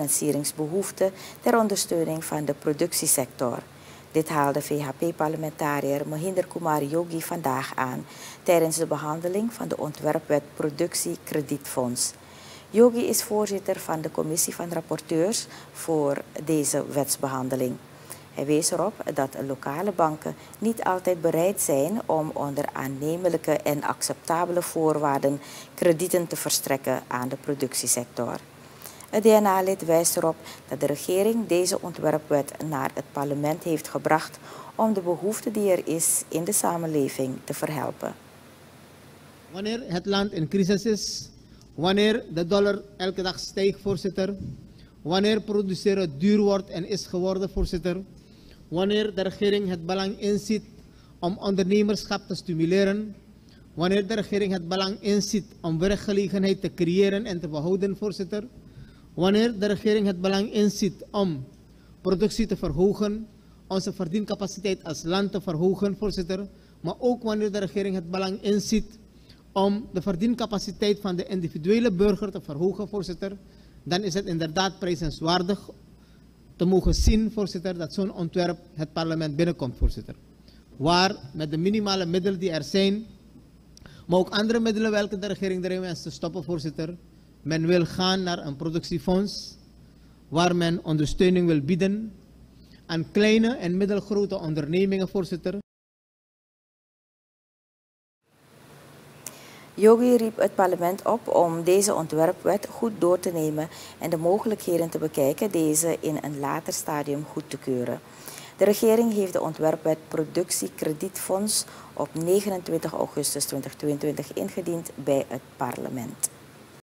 financieringsbehoeften ter ondersteuning van de productiesector. Dit haalde VHP-parlementariër Mohinder Kumar Yogi vandaag aan tijdens de behandeling van de ontwerpwet Productiekredietfonds. Yogi is voorzitter van de commissie van rapporteurs voor deze wetsbehandeling. Hij wees erop dat lokale banken niet altijd bereid zijn om onder aannemelijke en acceptabele voorwaarden kredieten te verstrekken aan de productiesector. Het DNA-lid wijst erop dat de regering deze ontwerpwet naar het parlement heeft gebracht om de behoefte die er is in de samenleving te verhelpen. Wanneer het land in crisis is, wanneer de dollar elke dag stijgt, voorzitter, wanneer produceren duur wordt en is geworden, voorzitter, wanneer de regering het belang inziet om ondernemerschap te stimuleren, wanneer de regering het belang inziet om werkgelegenheid te creëren en te behouden, voorzitter, wanneer de regering het belang inziet om productie te verhogen, onze verdiencapaciteit als land te verhogen, voorzitter, maar ook wanneer de regering het belang inziet om de verdiencapaciteit van de individuele burger te verhogen, voorzitter, dan is het inderdaad prijzenswaardig te mogen zien, voorzitter, dat zo'n ontwerp het parlement binnenkomt, voorzitter. Waar met de minimale middelen die er zijn, maar ook andere middelen welke de regering erin wenst te stoppen, voorzitter. Men wil gaan naar een productiefonds waar men ondersteuning wil bieden aan kleine en middelgrote ondernemingen, voorzitter. Yogi riep het parlement op om deze ontwerpwet goed door te nemen en de mogelijkheden te bekijken deze in een later stadium goed te keuren. De regering heeft de ontwerpwet Productiekredietfonds op 29 augustus 2022 ingediend bij het parlement.